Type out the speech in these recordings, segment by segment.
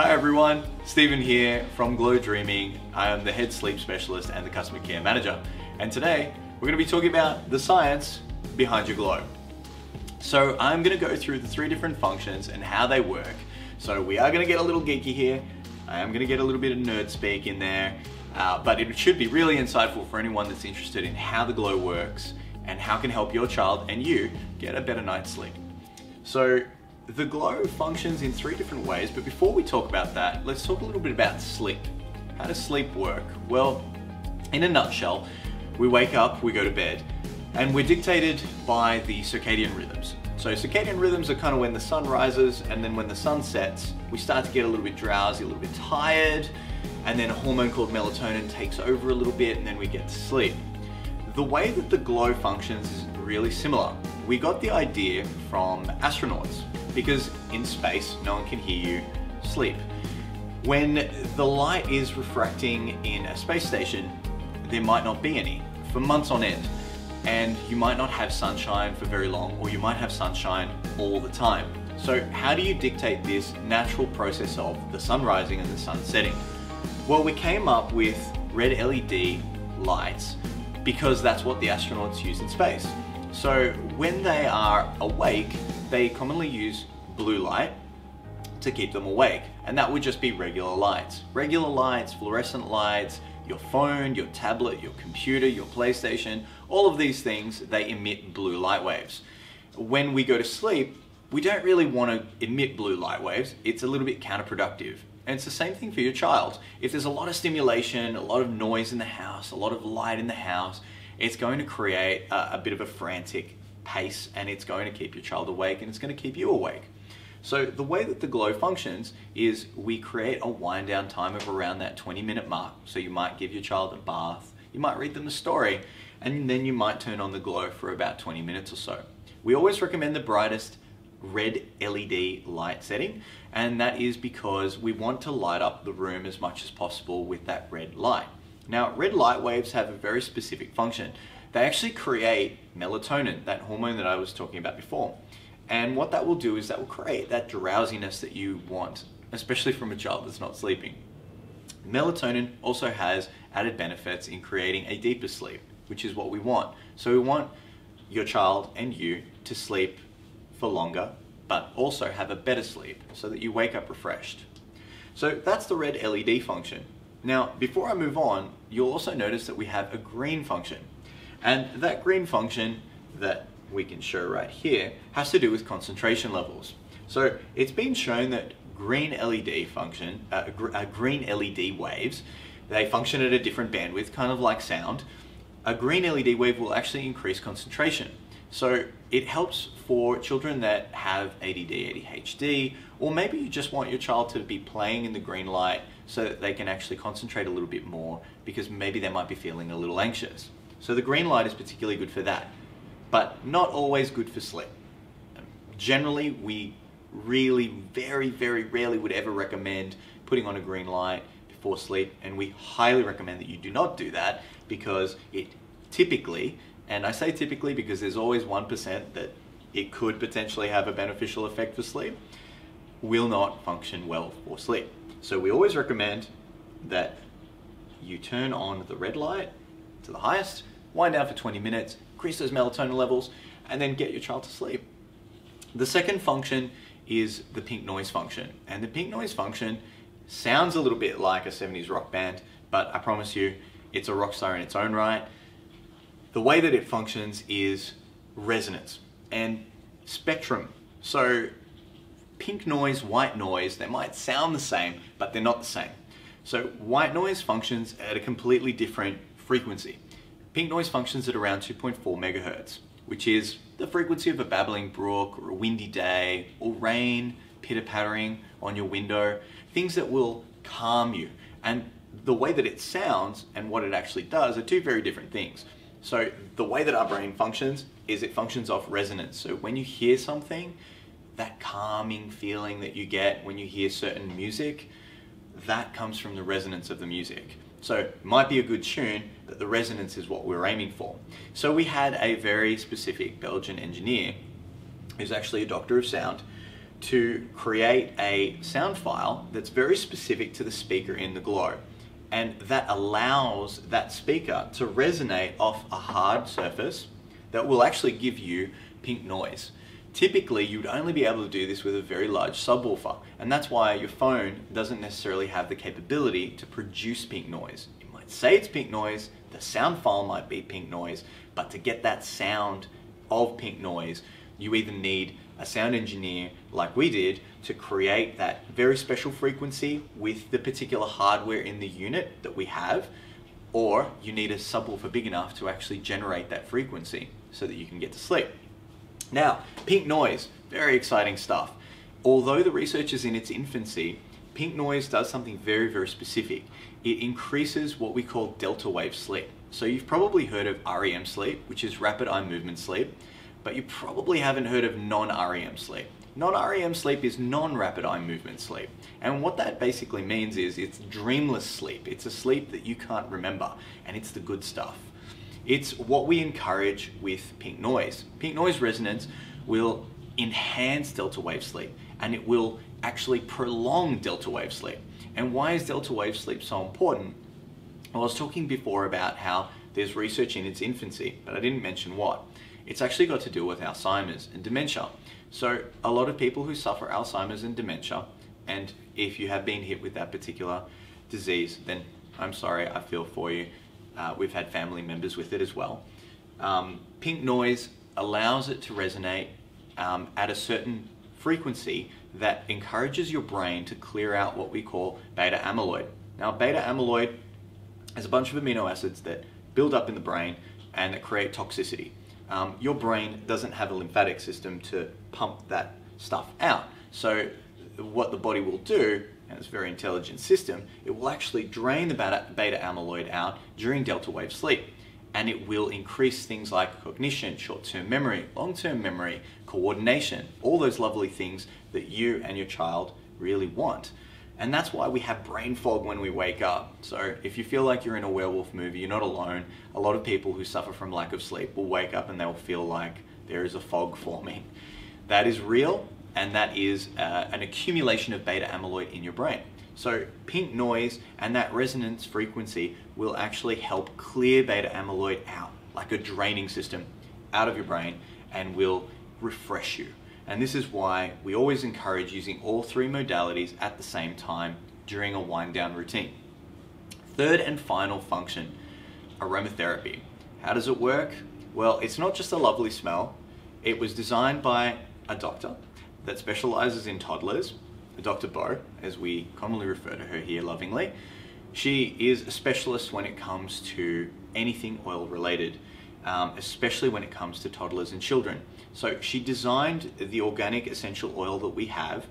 Hi everyone, Stephen here from Glow Dreaming. I am the head sleep specialist and the customer care manager. And today we're going to be talking about the science behind your glow. So I'm going to go through the three different functions and how they work. So we are going to get a little geeky here. I am going to get a little bit of nerd speak in there. Uh, but it should be really insightful for anyone that's interested in how the glow works and how it can help your child and you get a better night's sleep. So the glow functions in three different ways, but before we talk about that, let's talk a little bit about sleep. How does sleep work? Well, in a nutshell, we wake up, we go to bed, and we're dictated by the circadian rhythms. So circadian rhythms are kind of when the sun rises and then when the sun sets, we start to get a little bit drowsy, a little bit tired, and then a hormone called melatonin takes over a little bit and then we get to sleep. The way that the glow functions is really similar. We got the idea from astronauts because in space, no one can hear you sleep. When the light is refracting in a space station, there might not be any for months on end. And you might not have sunshine for very long, or you might have sunshine all the time. So, how do you dictate this natural process of the sun rising and the sun setting? Well, we came up with red LED lights because that's what the astronauts use in space. So, when they are awake, they commonly use blue light to keep them awake, and that would just be regular lights. Regular lights, fluorescent lights, your phone, your tablet, your computer, your PlayStation, all of these things, they emit blue light waves. When we go to sleep, we don't really want to emit blue light waves. It's a little bit counterproductive. And it's the same thing for your child. If there's a lot of stimulation, a lot of noise in the house, a lot of light in the house, it's going to create a, a bit of a frantic pace and it's going to keep your child awake and it's going to keep you awake. So the way that the glow functions is we create a wind down time of around that 20 minute mark. So you might give your child a bath, you might read them a story, and then you might turn on the glow for about 20 minutes or so. We always recommend the brightest red LED light setting, and that is because we want to light up the room as much as possible with that red light. Now, red light waves have a very specific function. They actually create melatonin, that hormone that I was talking about before. And what that will do is that will create that drowsiness that you want, especially from a child that's not sleeping. Melatonin also has added benefits in creating a deeper sleep, which is what we want. So we want your child and you to sleep for longer, but also have a better sleep so that you wake up refreshed. So that's the red LED function. Now, before I move on, you'll also notice that we have a green function. And that green function that we can show right here has to do with concentration levels. So it's been shown that green LED function, uh, gr uh, green LED waves, they function at a different bandwidth, kind of like sound. A green LED wave will actually increase concentration. So it helps for children that have ADD, ADHD, or maybe you just want your child to be playing in the green light so that they can actually concentrate a little bit more because maybe they might be feeling a little anxious. So the green light is particularly good for that, but not always good for sleep. Um, generally, we really very, very rarely would ever recommend putting on a green light before sleep, and we highly recommend that you do not do that because it typically, and I say typically because there's always 1% that it could potentially have a beneficial effect for sleep, will not function well for sleep. So we always recommend that you turn on the red light to the highest, wind down for 20 minutes, increase those melatonin levels, and then get your child to sleep. The second function is the pink noise function. And the pink noise function sounds a little bit like a 70s rock band, but I promise you, it's a rock star in its own right. The way that it functions is resonance and spectrum. So pink noise, white noise, they might sound the same, but they're not the same. So white noise functions at a completely different frequency. Pink noise functions at around 2.4 megahertz, which is the frequency of a babbling brook or a windy day or rain pitter pattering on your window, things that will calm you. And the way that it sounds and what it actually does are two very different things. So the way that our brain functions is it functions off resonance. So when you hear something, that calming feeling that you get when you hear certain music, that comes from the resonance of the music. So it might be a good tune, but the resonance is what we're aiming for. So we had a very specific Belgian engineer, who's actually a doctor of sound, to create a sound file that's very specific to the speaker in the Glow. And that allows that speaker to resonate off a hard surface that will actually give you pink noise. Typically, you'd only be able to do this with a very large subwoofer, and that's why your phone doesn't necessarily have the capability to produce pink noise. It might say it's pink noise, the sound file might be pink noise, but to get that sound of pink noise, you either need a sound engineer like we did to create that very special frequency with the particular hardware in the unit that we have, or you need a subwoofer big enough to actually generate that frequency so that you can get to sleep. Now, pink noise, very exciting stuff. Although the research is in its infancy, pink noise does something very, very specific. It increases what we call delta wave sleep. So you've probably heard of REM sleep, which is rapid eye movement sleep, but you probably haven't heard of non-REM sleep. Non-REM sleep is non-rapid eye movement sleep. And what that basically means is it's dreamless sleep. It's a sleep that you can't remember, and it's the good stuff. It's what we encourage with pink noise. Pink noise resonance will enhance delta wave sleep and it will actually prolong delta wave sleep. And why is delta wave sleep so important? Well, I was talking before about how there's research in its infancy, but I didn't mention what. It's actually got to do with Alzheimer's and dementia. So a lot of people who suffer Alzheimer's and dementia, and if you have been hit with that particular disease, then I'm sorry, I feel for you. Uh, we've had family members with it as well. Um, pink noise allows it to resonate um, at a certain frequency that encourages your brain to clear out what we call beta amyloid. Now, beta amyloid is a bunch of amino acids that build up in the brain and that create toxicity. Um, your brain doesn't have a lymphatic system to pump that stuff out. So, what the body will do and it's a very intelligent system, it will actually drain the beta, beta amyloid out during delta wave sleep. And it will increase things like cognition, short term memory, long term memory, coordination, all those lovely things that you and your child really want. And that's why we have brain fog when we wake up. So if you feel like you're in a werewolf movie, you're not alone. A lot of people who suffer from lack of sleep will wake up and they'll feel like there is a fog forming. That is real and that is uh, an accumulation of beta amyloid in your brain. So pink noise and that resonance frequency will actually help clear beta amyloid out, like a draining system, out of your brain and will refresh you. And this is why we always encourage using all three modalities at the same time during a wind down routine. Third and final function, aromatherapy. How does it work? Well, it's not just a lovely smell. It was designed by a doctor that specializes in toddlers, Dr. Bo, as we commonly refer to her here lovingly. She is a specialist when it comes to anything oil related, um, especially when it comes to toddlers and children. So she designed the organic essential oil that we have,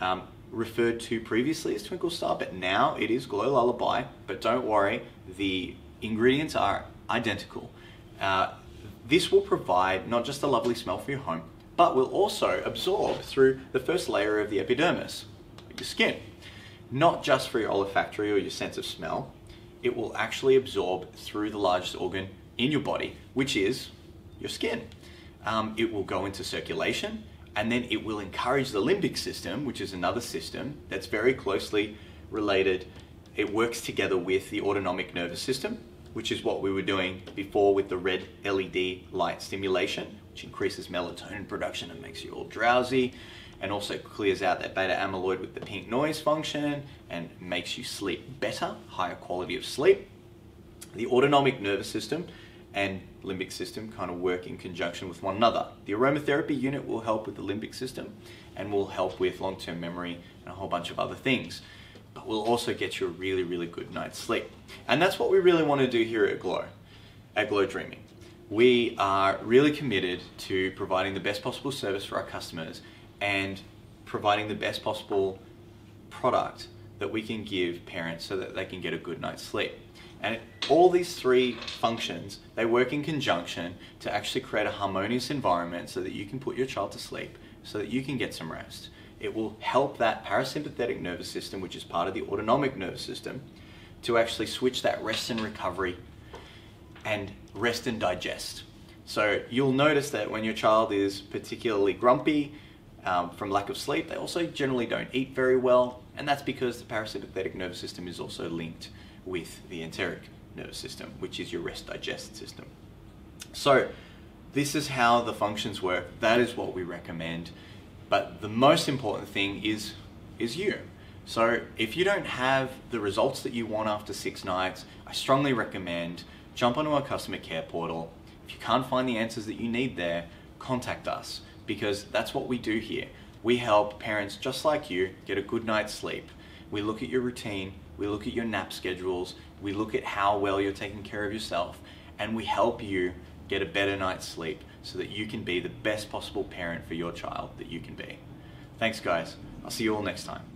um, referred to previously as Twinkle Star, but now it is Glow Lullaby. But don't worry, the ingredients are identical. Uh, this will provide not just a lovely smell for your home, but will also absorb through the first layer of the epidermis, your skin. Not just for your olfactory or your sense of smell, it will actually absorb through the largest organ in your body, which is your skin. Um, it will go into circulation and then it will encourage the limbic system, which is another system that's very closely related. It works together with the autonomic nervous system, which is what we were doing before with the red LED light stimulation which increases melatonin production and makes you all drowsy and also clears out that beta amyloid with the pink noise function and makes you sleep better, higher quality of sleep. The autonomic nervous system and limbic system kind of work in conjunction with one another. The aromatherapy unit will help with the limbic system and will help with long-term memory and a whole bunch of other things. But will also get you a really, really good night's sleep. And that's what we really want to do here at Glow, at Glow Dreaming we are really committed to providing the best possible service for our customers and providing the best possible product that we can give parents so that they can get a good night's sleep. And all these three functions, they work in conjunction to actually create a harmonious environment so that you can put your child to sleep, so that you can get some rest. It will help that parasympathetic nervous system, which is part of the autonomic nervous system, to actually switch that rest and recovery and rest and digest. So you'll notice that when your child is particularly grumpy, um, from lack of sleep. They also generally don't eat very well, and that's because the parasympathetic nervous system is also linked with the enteric nervous system, which is your rest digest system. So, this is how the functions work. That is what we recommend. But the most important thing is is you. So if you don't have the results that you want after six nights, I strongly recommend jump onto our customer care portal. If you can't find the answers that you need there, contact us because that's what we do here. We help parents just like you get a good night's sleep. We look at your routine, we look at your nap schedules, we look at how well you're taking care of yourself, and we help you get a better night's sleep so that you can be the best possible parent for your child that you can be. Thanks, guys. I'll see you all next time.